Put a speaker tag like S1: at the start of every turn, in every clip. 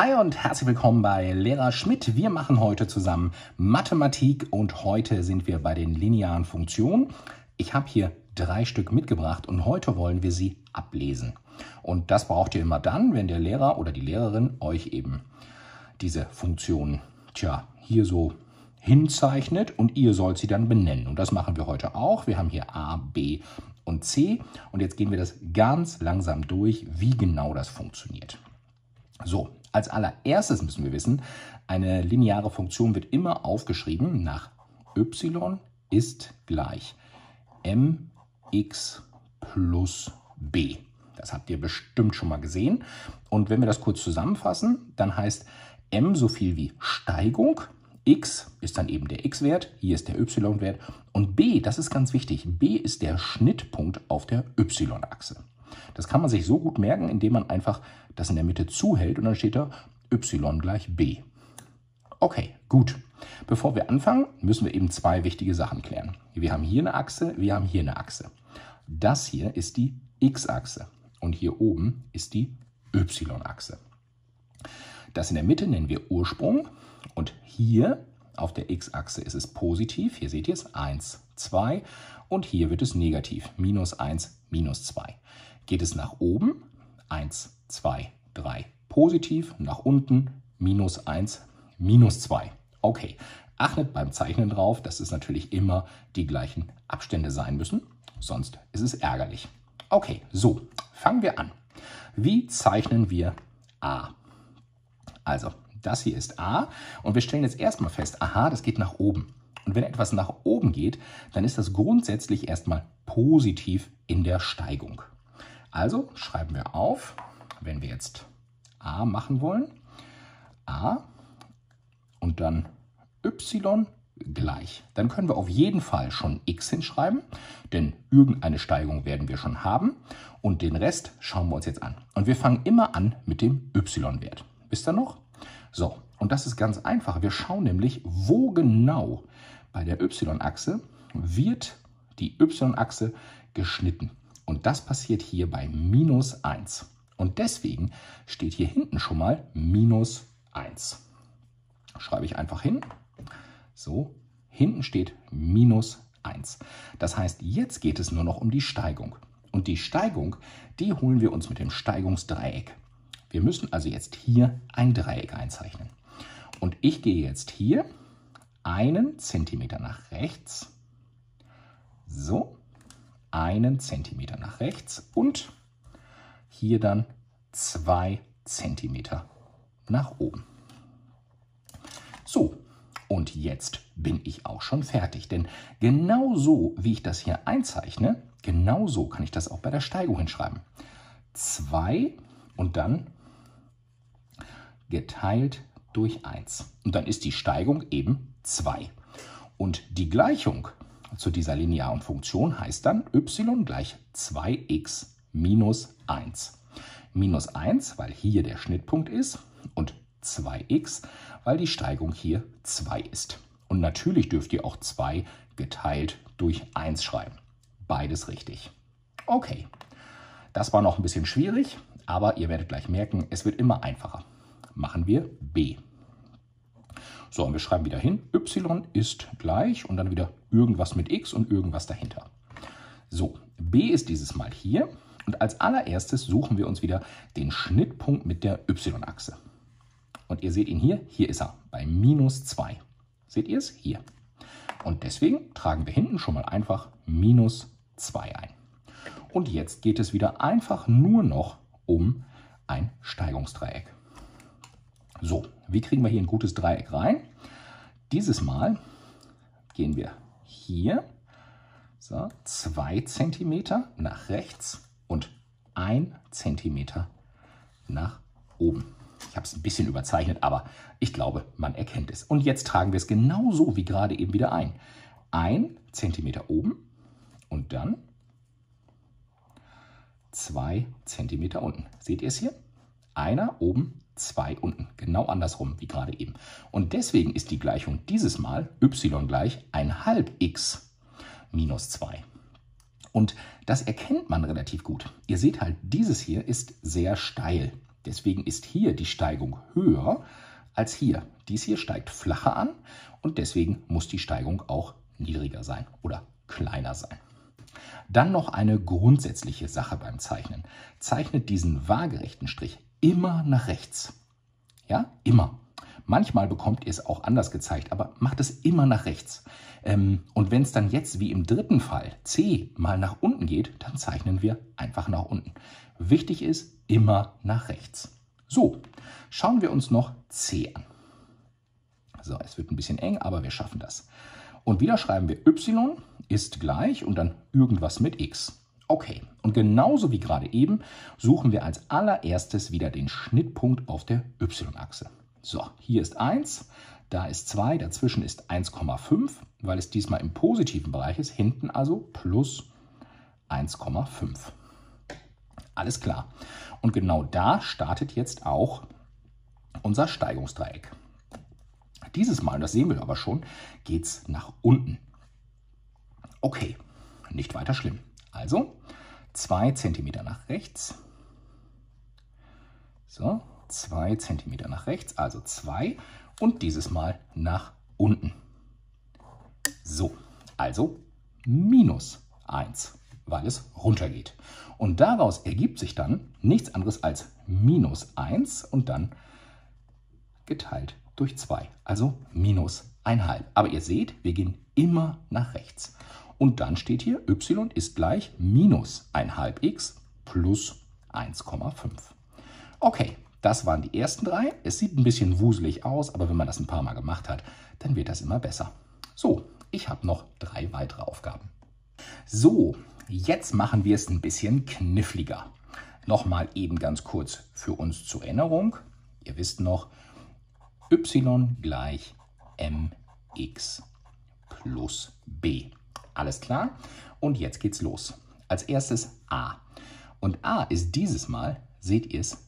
S1: Hi und herzlich willkommen bei Lehrer Schmidt. Wir machen heute zusammen Mathematik und heute sind wir bei den linearen Funktionen. Ich habe hier drei Stück mitgebracht und heute wollen wir sie ablesen. Und das braucht ihr immer dann, wenn der Lehrer oder die Lehrerin euch eben diese Funktionen, tja, hier so hinzeichnet und ihr sollt sie dann benennen. Und das machen wir heute auch. Wir haben hier A, B und C und jetzt gehen wir das ganz langsam durch, wie genau das funktioniert. So, als allererstes müssen wir wissen, eine lineare Funktion wird immer aufgeschrieben nach y ist gleich mx plus b. Das habt ihr bestimmt schon mal gesehen. Und wenn wir das kurz zusammenfassen, dann heißt m so viel wie Steigung, x ist dann eben der x-Wert, hier ist der y-Wert und b, das ist ganz wichtig, b ist der Schnittpunkt auf der y-Achse. Das kann man sich so gut merken, indem man einfach das in der Mitte zuhält und dann steht da y gleich b. Okay, gut. Bevor wir anfangen, müssen wir eben zwei wichtige Sachen klären. Wir haben hier eine Achse, wir haben hier eine Achse. Das hier ist die x-Achse und hier oben ist die y-Achse. Das in der Mitte nennen wir Ursprung und hier auf der x-Achse ist es positiv. Hier seht ihr es 1, 2 und hier wird es negativ, minus 1, minus 2. Geht es nach oben, 1, 2, 3 positiv, nach unten minus 1, minus 2. Okay, achtet beim Zeichnen drauf, dass es natürlich immer die gleichen Abstände sein müssen, sonst ist es ärgerlich. Okay, so, fangen wir an. Wie zeichnen wir A? Also, das hier ist A und wir stellen jetzt erstmal fest, aha, das geht nach oben. Und wenn etwas nach oben geht, dann ist das grundsätzlich erstmal positiv in der Steigung. Also schreiben wir auf, wenn wir jetzt a machen wollen, a und dann y gleich. Dann können wir auf jeden Fall schon x hinschreiben, denn irgendeine Steigung werden wir schon haben. Und den Rest schauen wir uns jetzt an. Und wir fangen immer an mit dem y-Wert. Wisst ihr noch? So, und das ist ganz einfach. Wir schauen nämlich, wo genau bei der y-Achse wird die y-Achse geschnitten. Und das passiert hier bei minus 1. Und deswegen steht hier hinten schon mal minus 1. Schreibe ich einfach hin. So, hinten steht minus 1. Das heißt, jetzt geht es nur noch um die Steigung. Und die Steigung, die holen wir uns mit dem Steigungsdreieck. Wir müssen also jetzt hier ein Dreieck einzeichnen. Und ich gehe jetzt hier einen Zentimeter nach rechts. So, einen Zentimeter nach rechts und hier dann zwei Zentimeter nach oben. So, und jetzt bin ich auch schon fertig, denn genau so, wie ich das hier einzeichne, genau so kann ich das auch bei der Steigung hinschreiben. 2 und dann geteilt durch 1. Und dann ist die Steigung eben 2. Und die Gleichung zu dieser linearen Funktion heißt dann y gleich 2x minus 1. Minus 1, weil hier der Schnittpunkt ist und 2x, weil die Steigung hier 2 ist. Und natürlich dürft ihr auch 2 geteilt durch 1 schreiben. Beides richtig. Okay, das war noch ein bisschen schwierig, aber ihr werdet gleich merken, es wird immer einfacher. Machen wir b. So, und wir schreiben wieder hin, y ist gleich und dann wieder irgendwas mit x und irgendwas dahinter. So, b ist dieses Mal hier und als allererstes suchen wir uns wieder den Schnittpunkt mit der y-Achse. Und ihr seht ihn hier, hier ist er, bei minus 2. Seht ihr es? Hier. Und deswegen tragen wir hinten schon mal einfach minus 2 ein. Und jetzt geht es wieder einfach nur noch um ein Steigungsdreieck. So, wie kriegen wir hier ein gutes Dreieck rein? Dieses Mal gehen wir hier so, 2 cm nach rechts und 1 cm nach oben. Ich habe es ein bisschen überzeichnet, aber ich glaube, man erkennt es. Und jetzt tragen wir es genauso wie gerade eben wieder ein. 1 cm oben und dann 2 cm unten. Seht ihr es hier? Einer oben, 2 unten. Genau andersrum wie gerade eben. Und deswegen ist die Gleichung dieses Mal y gleich 1 halb x minus 2. Und das erkennt man relativ gut. Ihr seht halt, dieses hier ist sehr steil. Deswegen ist hier die Steigung höher als hier. Dies hier steigt flacher an und deswegen muss die Steigung auch niedriger sein oder kleiner sein. Dann noch eine grundsätzliche Sache beim Zeichnen. Zeichnet diesen waagerechten Strich immer nach rechts. Ja, immer. Manchmal bekommt ihr es auch anders gezeigt, aber macht es immer nach rechts. Ähm, und wenn es dann jetzt wie im dritten Fall C mal nach unten geht, dann zeichnen wir einfach nach unten. Wichtig ist immer nach rechts. So, schauen wir uns noch C an. So, es wird ein bisschen eng, aber wir schaffen das. Und wieder schreiben wir y ist gleich und dann irgendwas mit x. Okay, und genauso wie gerade eben suchen wir als allererstes wieder den Schnittpunkt auf der y-Achse. So, hier ist 1, da ist 2, dazwischen ist 1,5, weil es diesmal im positiven Bereich ist, hinten also plus 1,5. Alles klar. Und genau da startet jetzt auch unser Steigungsdreieck. Dieses Mal, das sehen wir aber schon, geht es nach unten. Okay, nicht weiter schlimm. Also 2 cm nach rechts. So, 2 cm nach rechts, also 2 und dieses Mal nach unten. So, also minus 1, weil es runtergeht. Und daraus ergibt sich dann nichts anderes als minus 1 und dann geteilt durch 2, also minus 1,5. Aber ihr seht, wir gehen immer nach rechts. Und dann steht hier, y ist gleich minus 1,5x plus 1,5. Okay, das waren die ersten drei. Es sieht ein bisschen wuselig aus, aber wenn man das ein paar Mal gemacht hat, dann wird das immer besser. So, ich habe noch drei weitere Aufgaben. So, jetzt machen wir es ein bisschen kniffliger. Nochmal eben ganz kurz für uns zur Erinnerung. Ihr wisst noch, y gleich mx plus b. Alles klar? Und jetzt geht's los. Als erstes a. Und a ist dieses Mal, seht ihr es,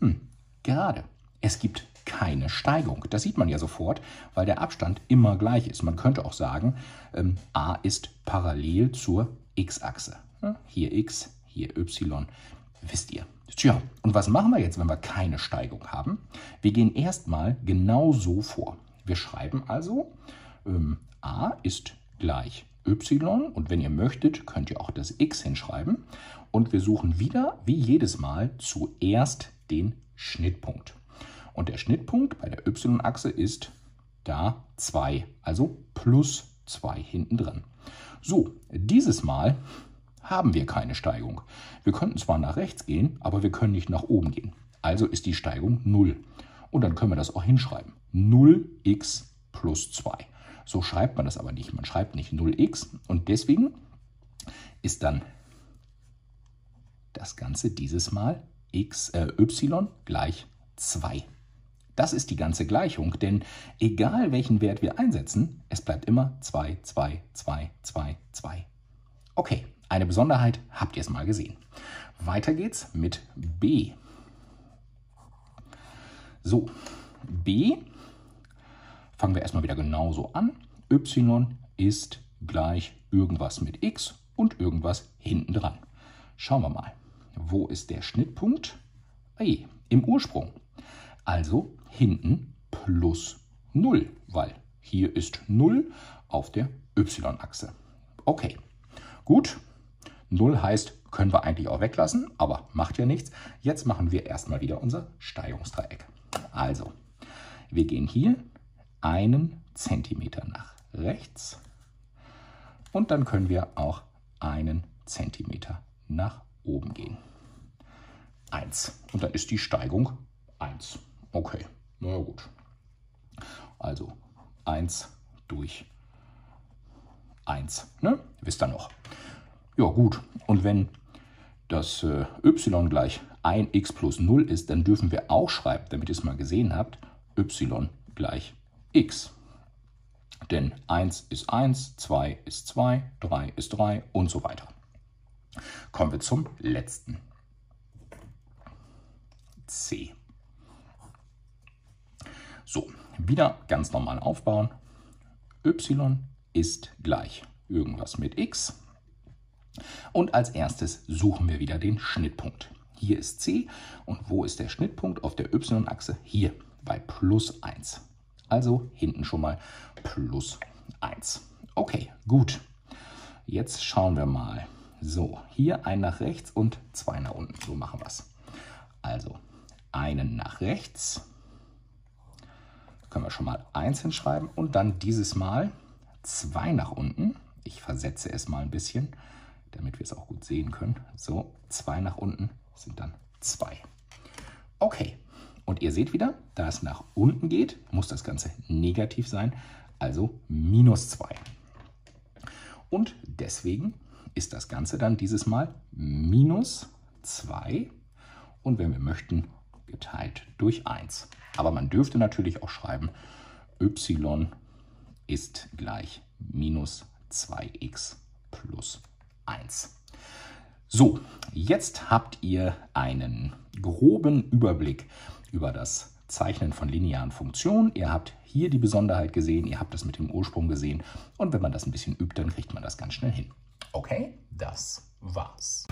S1: hm, gerade. Es gibt keine Steigung. Das sieht man ja sofort, weil der Abstand immer gleich ist. Man könnte auch sagen, ähm, a ist parallel zur x-Achse. Hier x, hier y, wisst ihr. Tja, und was machen wir jetzt, wenn wir keine Steigung haben? Wir gehen erstmal genau so vor. Wir schreiben also, ähm, a ist gleich y und wenn ihr möchtet, könnt ihr auch das x hinschreiben. Und wir suchen wieder, wie jedes Mal, zuerst den Schnittpunkt. Und der Schnittpunkt bei der y-Achse ist da 2, also plus 2 hinten dran. So, dieses Mal haben wir keine Steigung. Wir könnten zwar nach rechts gehen, aber wir können nicht nach oben gehen. Also ist die Steigung 0. Und dann können wir das auch hinschreiben. 0x plus 2. So schreibt man das aber nicht. Man schreibt nicht 0x und deswegen ist dann das Ganze dieses Mal x, äh, y gleich 2. Das ist die ganze Gleichung, denn egal welchen Wert wir einsetzen, es bleibt immer 2, 2, 2, 2, 2. Okay, eine Besonderheit habt ihr es mal gesehen. Weiter geht's mit b. So, b fangen wir erstmal wieder genauso an. y ist gleich irgendwas mit x und irgendwas hinten dran. Schauen wir mal. Wo ist der Schnittpunkt? Hey, im Ursprung. Also hinten plus 0, weil hier ist 0 auf der y-Achse. Okay, gut. 0 heißt, können wir eigentlich auch weglassen, aber macht ja nichts. Jetzt machen wir erstmal wieder unser Steigungsdreieck. Also, wir gehen hier einen Zentimeter nach rechts und dann können wir auch einen Zentimeter nach oben gehen. 1. Und dann ist die Steigung 1. Okay, na gut. Also 1 durch 1. Ne? Wisst ihr noch? Ja gut, und wenn das äh, y gleich 1x plus 0 ist, dann dürfen wir auch schreiben, damit ihr es mal gesehen habt, y gleich x. Denn 1 ist 1, 2 ist 2, 3 ist 3 und so weiter. Kommen wir zum letzten. C. So, wieder ganz normal aufbauen. y ist gleich irgendwas mit x. Und als erstes suchen wir wieder den Schnittpunkt. Hier ist c. Und wo ist der Schnittpunkt auf der y-Achse? Hier, bei plus 1. Also hinten schon mal plus 1. Okay, gut. Jetzt schauen wir mal. So, hier ein nach rechts und zwei nach unten. So machen wir es. Also einen nach rechts. Können wir schon mal 1 hinschreiben. Und dann dieses Mal zwei nach unten. Ich versetze es mal ein bisschen, damit wir es auch gut sehen können. So, zwei nach unten sind dann zwei. Okay, und ihr seht wieder, da es nach unten geht, muss das Ganze negativ sein, also minus 2. Und deswegen ist das Ganze dann dieses Mal minus 2 und wenn wir möchten, geteilt durch 1. Aber man dürfte natürlich auch schreiben, y ist gleich minus 2x plus 1. So, jetzt habt ihr einen groben Überblick über das Zeichnen von linearen Funktionen. Ihr habt hier die Besonderheit gesehen, ihr habt das mit dem Ursprung gesehen und wenn man das ein bisschen übt, dann kriegt man das ganz schnell hin. Okay, das war's.